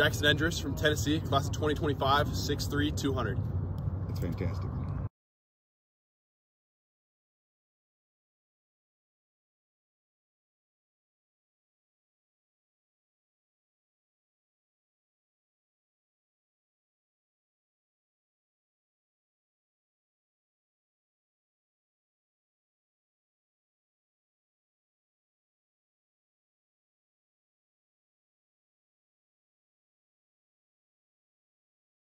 Jackson Endress from Tennessee, class of 2025, 6'3", 200. That's fantastic.